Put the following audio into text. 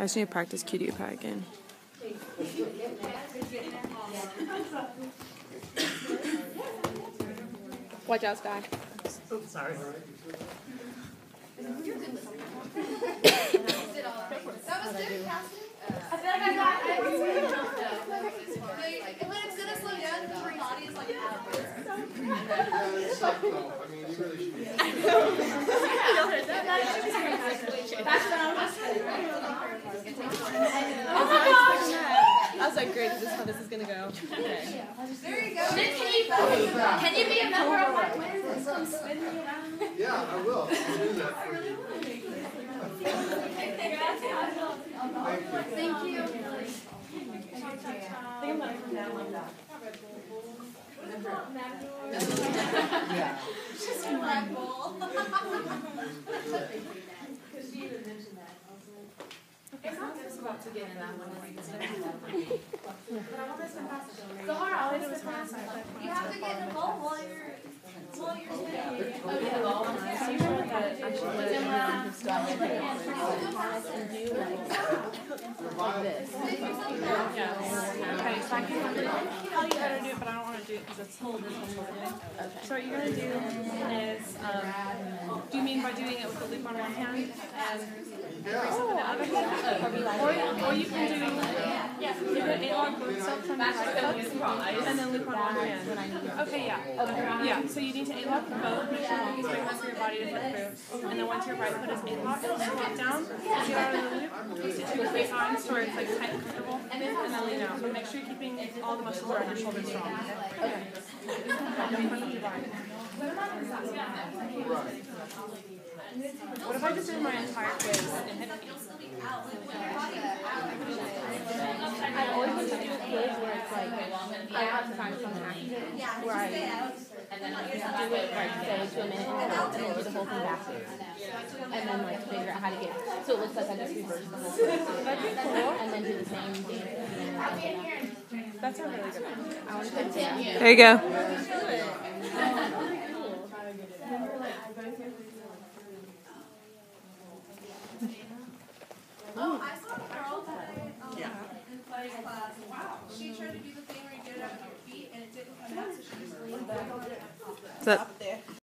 I just need to practice QD Pat again. Watch out, Sky. Oops, sorry. That was good, Cassie. I I was Like, when it's gonna slow down, because your body is like out of it. I mean, you really should be. I was like, great, this is how this is gonna go. Okay. There you go. Can you be a member of my quiz? Come spin me around. Yeah, I will. I'll do that for you. Thank you. Yeah. Just You have to get in the bowl while you're, while you're spinning. Okay, so I can tell you how to do it, but I don't want to do it because it's whole So what you're gonna do is, um, do you mean by doing it with the loop on one hand and Yeah. with the other hand? Or, or you can do, yeah, you can analog both self from right and then loop on one hand. Okay, yeah. Yeah, so you need to analog both, make sure the longest way for your body to through. And then once your right foot is it'll squat down, get out of the loop, use it two or three times to it's like tight and comfortable, and then lean out. But make sure you're keeping all the muscles around your shoulders strong. Okay. What if I just did my entire face and hip I always want to do a quiz where it's like I have to find some where I and then I just do it like say to a minute and then I'll over the whole thing backwards. And then like figure out how to get so it looks like I just reversed the whole thing. That'd be cool. And then do the same dance and then That's a really good idea. I want to continue. There you go. Oh, I that